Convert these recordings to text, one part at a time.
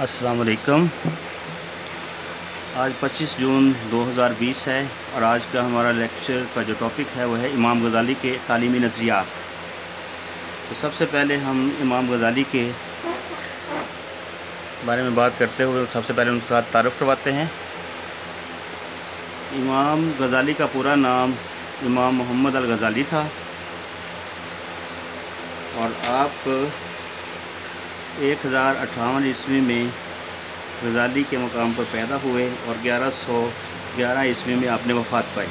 अस्सलाम आज 25 जून 2020 है और आज का हमारा लेक्चर का जो टॉपिक है वो है इमाम गज़ाली के तालीमी नज़रियात। तो सबसे पहले हम इमाम गज़ाली के बारे में बात करते हुए सबसे पहले उनके साथ तारफ़ करवाते हैं। इमाम गज़ाली का पूरा नाम इमाम मोहम्मद अल गज़ाली था। और आप एक हज़ार अट्ठावन ईस्वी में गज़ाली के मकाम पर पैदा हुए और ग्यारह सौ ग्यारह ईस्वी में आपने वफ़ात पाई।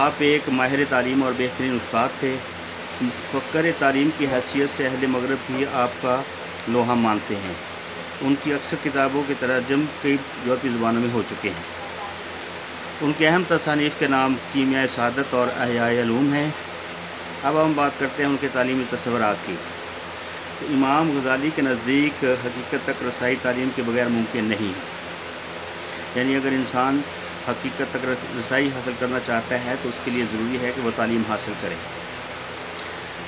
आप एक माहिर तालीम और बेहतरीन उस्ताद थे। फ़क्र तालीम की हैसियत से अहल मगरब भी आपका लोहा मानते हैं। उनकी अक्सर किताबों के तरजम कई यूरोपी ज़ुबानों में हो चुके हैं। उनके अहम तसानीफ़ के नाम कीमिया शहादत और अहियालूम हैं। अब हम बात करते हैं उनके तालीमी तस्वरत की। इमाम गज़ाली के नज़दीक हकीकत तक रसाई तालीम के बगैर मुमकिन नहीं है। यानी अगर इंसान हकीकत तक रसाई हासिल करना चाहता है तो उसके लिए ज़रूरी है कि वह तालीम हासिल करे।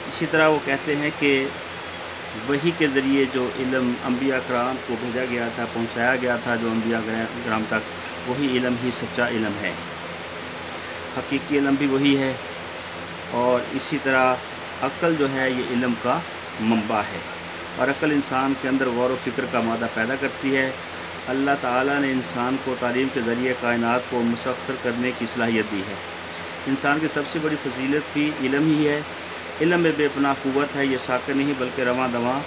इसी तरह वो कहते हैं कि वही के ज़रिए जो इलम अम्बिया कराम को भेजा गया था, पहुँचाया गया था, जो अम्बिया कराम तक, वही इलम ही सच्चा इलम है। हकीकी इलम भी वही है। और इसी तरह अक्ल जो है, ये इलम का मंबा है। और अक्ल इंसान के अंदर गौर व फ़िक्र का मादा पैदा करती है। अल्लाह ताला ने इंसान को तालीम के ज़रिए कायनात को मुसफ़र करने की सलाहियत दी है। इंसान की सबसे बड़ी फजीलत भी इलम ही है। इलम में बेपना क़वत है यह साकर नहीं, बल्कि रवा दवा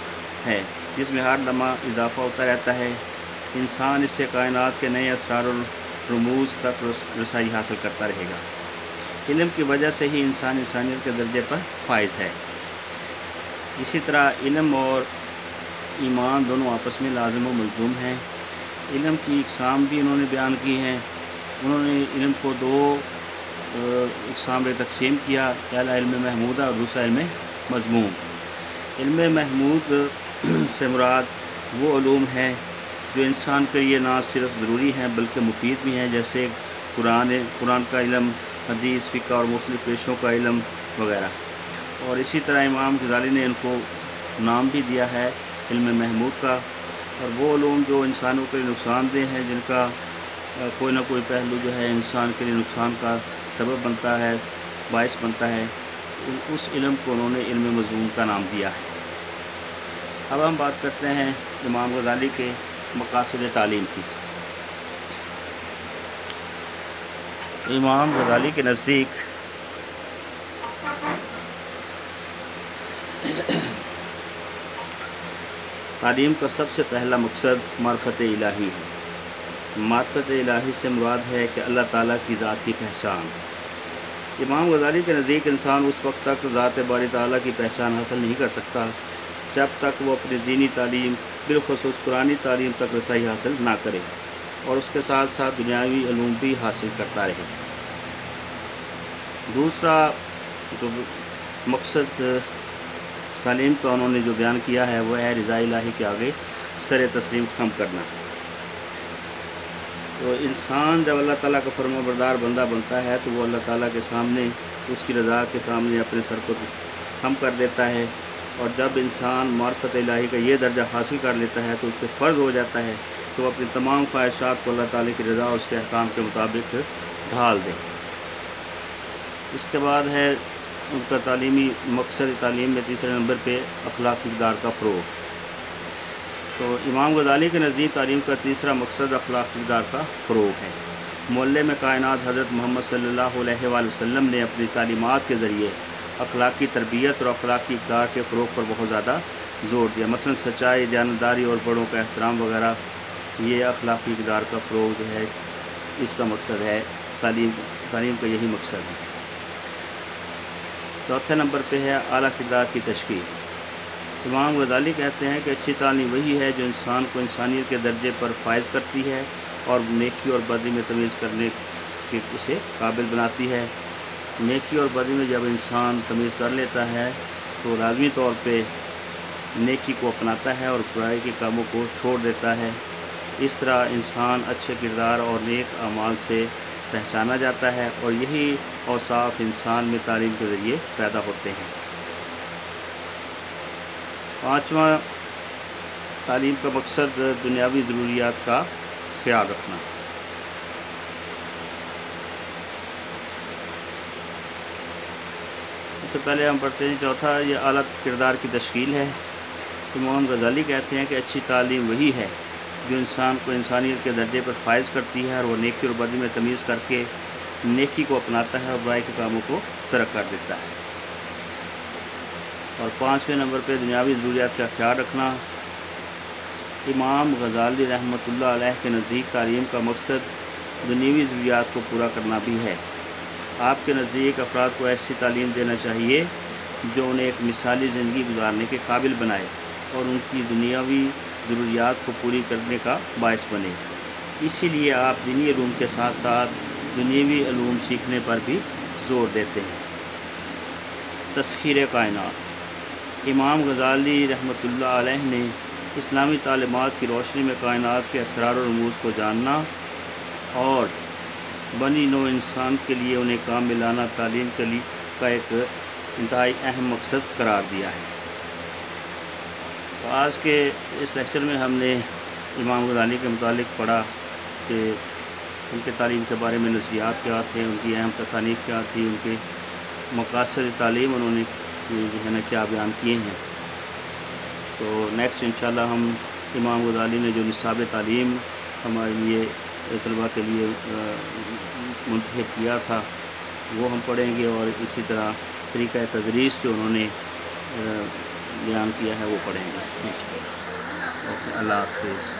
है, जिसमें हर लम्हा इजाफ़ा होता रहता है। इंसान इससे कायनात के नए असरार रमूज तक रसाई हासिल करता रहेगा। इलम की वजह से ही इंसान इंसानियत के दर्जे पर फायज है। इसी तरह इलम और ईमान दोनों आपस में लाजम व मलजूम हैं। इलम की इकसाम भी उन्होंने बयान की हैं। उन्होंने इलम को दो इकसाम में तकसीम किया, पहला इल्म महमूदा और दूसरा इल्म मजमूम इल्म महमूद से मुराद वो ूम है जो इंसान के लिए ना सिर्फ़ ज़रूरी हैं, बल्कि मुफीद भी हैं। जैसे कुरान कुरान का इलम, हदीस फ़िका और मुख्तु पेशों का इलम वगैरह। और इसी तरह इमाम गजाली ने इनको नाम भी दिया है, इल्म महमूद का। और वो लोग जो इंसानों के लिए नुकसानदेह हैं, जिनका कोई ना कोई पहलू जो है इंसान के लिए नुकसान का सबब बनता है, बायस बनता है उस इलम को उन्होंने इल्म मजमून का नाम दिया है। अब हम बात करते हैं इमाम गजाली के मकासद तालीम की। इमाम गजाली के नज़दीक तालीम का सबसे पहला मकसद मार्फत इलाही है। मार्फत इलाही से मुराद है कि अल्लाह ताला की ज़ात की पहचान। इमाम गजाली के नज़दीक इंसान उस वक्त तक ज़ात बारी ताला की पहचान हासिल नहीं कर सकता, जब तक वो अपनी दीनी तालीम, बिलखसूस पुरानी तालीम तक रसाई हासिल ना करे और उसके साथ साथ दुनियावी ूम भी हासिल करता रहे। दूसरा जो मकसद तालीम का उन्होंने जो बयान किया है वह है रज़ा इलाही के आगे सर तस्लीम खम करना तो इंसान जब अल्लाह ताला का फर्मा बरदार बंदा बनता है तो वो अल्लाह ताला के सामने, उसकी रज़ा के सामने अपने सर को खम कर देता है। और जब इंसान मार्फत इलाही का ये दर्जा हासिल कर लेता है तो उस पर फ़र्ज़ हो जाता है तो अपनी तमाम ख्वाहिशात को अल्लाह ताली की रज़ा उसके अहकाम के मुताबिक ढाल दें। इसके बाद है उनका तालीमी मकसद तालीम में तीसरे नंबर पर अखलाक इकदार का फ़रोग। तो इमाम गजाली के नज़दीक तालीम का तीसरा मकसद अखलाक इकदार का फ़रोग है। मोल्ले में कायनात हज़रत मोहम्मद सल्लल्लाहु वसम ने अपनी तालीमत के ज़रिए अखलाकी तरबियत और अखलाकी इकदार के फ़रोग पर बहुत ज़्यादा ज़ोर दिया। मसलन सच्चाई जानदारी और बड़ों का एहतराम वगैरह, ये अखलाकी इकदार का फ़रोग जो है। इसका मकसद है तालीम तालीम का यही मकसद है। चौथे नंबर पे है आला किरदार की तश्ील इमाम गजाली कहते हैं कि अच्छी तालीम वही है जो इंसान को इंसानियत के दर्जे पर फायज करती है और नेकी और बदी में तमीज़ करने के उसे काबिल बनाती है। नेकी और बदी में जब इंसान तमीज़ कर लेता है तो लाजमी तौर पर नेकी को अपनाता है और बुराई के कामों को छोड़ देता है। इस तरह इंसान अच्छे किरदार और नेक अमाल से पहचाना जाता है और यही औसाफ इंसान में तालीम के ज़रिए पैदा होते हैं। पाँचवा, तालीम का मकसद, दुनियावी ज़रूरियात का ख्याल रखना। सबसे पहले हम पढ़ते हैं, चौथा, ये अलग किरदार की तश्कील है। इमाम गज़ाली कहते हैं कि अच्छी तालीम वही है जो इंसान को इंसानियत के दर्जे पर फायज करती है और वह नेकी और बदी में तमीज़ करके नेकी को अपनाता है और बुराई के कामों को तरक कर देता है। और पाँचवें नंबर पर दुनियावी ज़रूरियात का ख्याल रखना। इमाम गज़ाली रहमत के नज़दीक तालीम का मकसद दुनियावी ज़रूरियात को पूरा करना भी है। आपके नज़दीक अफराद को ऐसी तालीम देना चाहिए जो उन्हें एक मिसाली ज़िंदगी गुजारने के काबिल बनाए और उनकी दुनियावी ज़रूरियात को पूरी करने का बायस बने। इसीलिए आप दीनी ूम के साथ साथ दुनियावी ूम सीखने पर भी ज़ोर देते हैं। तस्खीर कायनात। इमाम गज़ाली रहमत ने इस्लामी तालीमत की रोशनी में कायनात के असरार रमूज को जानना और बनी नो इंसान के लिए उन्हें काम मिलाना तालीम के लिए का एक इंतहाई अहम मकसद करार दिया है। तो आज के इस लेक्चर में हमने इमाम गजाली के मुतालिक पढ़ा कि उनके तालीम के बारे में नज़रियात क्या थे, उनकी अहम तसानीफ क्या थी, उनके मकासद, तालीम उन्होंने जो है ना क्या बयान किए हैं। तो नेक्स्ट इन हम इमाम गजाली ने जो निसाब तालीम हमारे लिए तलबा के लिए मुंतब किया था, वो हम पढ़ेंगे और इसी तरह तरीक़ा तदरीस जो उन्होंने बयान किया है वो पढ़ेंगे। ओके अल्लाह हाफिज़।